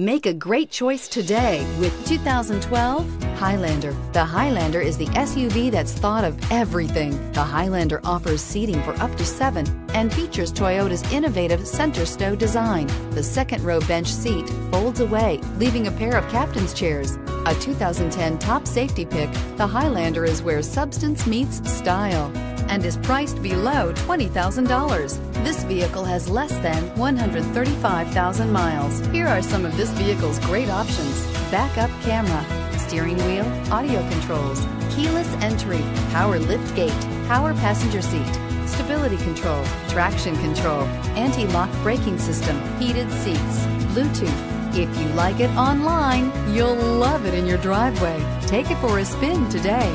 Make a great choice today with 2012 Highlander. The Highlander is the SUV that's thought of everything. The Highlander offers seating for up to seven and features Toyota's innovative center stow design. The second row bench seat folds away, leaving a pair of captain's chairs. A 2010 top safety pick, the Highlander is where substance meets style and is priced below $20,000. This vehicle has less than 135,000 miles. Here are some of this vehicle's great options. Backup camera, steering wheel, audio controls, keyless entry, power lift gate, power passenger seat, stability control, traction control, anti-lock braking system, heated seats, Bluetooth. If you like it online, you'll love it in your driveway. Take it for a spin today.